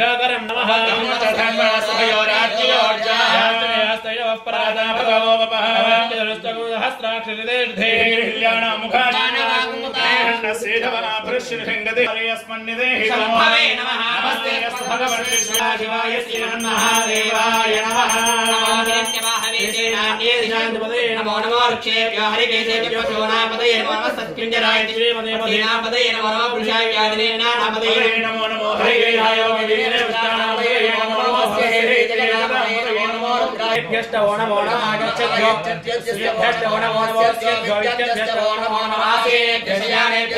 परम नमः भगवन् शिवाय श्रीमन्महादेवा पदे नमो नमो वृक्षेभ्यो हरिकेशेभ्यो शोणापदये मनमस्तत्किञ्जराय श्रीमदे पदेनापदये नमो नमो पुरुषाय व्यादिनेनापदये नमो नमो हरिकेशाय विधिनेपदानापदये नमो नमो हरिकेशाय जगन्नाथाय नमो रुद्रायभ्यश्च ओणमो नमागच्छद्भ्यो भ्यश्च ओणमो नमो भ्यश्च ओणमो नमासेभ्यशयानेभ्य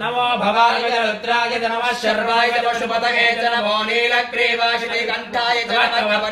नमो भवाय च रुद्राय च नमः शर्वाय च पशुपतये च नमो नीलग्रीवाशिते च नमः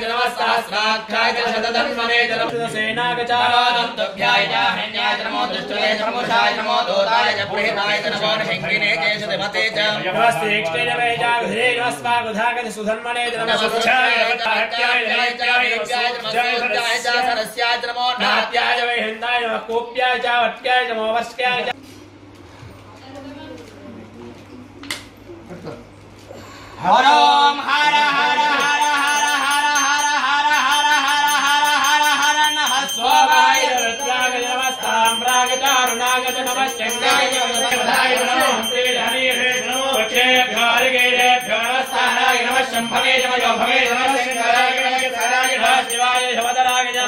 च नमः सहस्राक्षाय च शतधन्वने च नमः सेनागचारादन्तभ्याय च हरण्याय च नमो दुष्टये च नमोषाय नमो दोताय च पुरोहिताय च नमो हिङ्गिने केशदेवते च नमस्तेष्टेन वैजागधे नमस्वागुधागति सुधन्मने च नमः सुक्षाय नमस्ताट्याय नमस्त्याय सरस्याय च सरस्याय च नमो नाट्याय वैहन्दाय नमः कोप्याय च वट्याय च मोवस्क्याय च हर ओम हर हर हर हर हर हर हर हर हर हर हर हर नमः स्वागाय रुद्राय नमस्ताम्राय च अरुणाय च नमश्चङ्गाय च नमस्ताय नमो हस्ते धनीरे नमो वक्षेभ्यो हरिगेरेभ्यो नमस्ताराय नमः शम्भवे च मयो भवे नमः शङ्कराय नमः साराय नमः शिवाय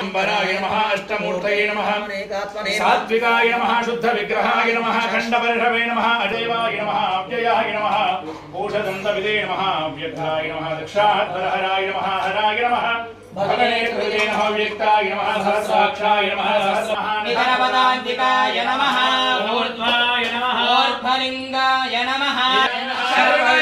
अम्बराय नमः अष्टमूर्तये नमः सात्विकाय नमः शुद्ध विग्रहाय नमः। खण्डपरिषवे नमः अजयवाय नमः अव्ययाय नमः कोषदन्तविदे नमः व्यग्राय नमः दक्षाहराय नमः हराय नमः भगवे कृते नमः व्यक्ताय नमः सहस्राक्षाय नमः सहस्रमहानिधनपदाय निधनपदान्तिकाय नमः। ऊर्ध्वाय नमः। ऊर्ध्वलिङ्गाय नमः। सर्वलिङ्गाय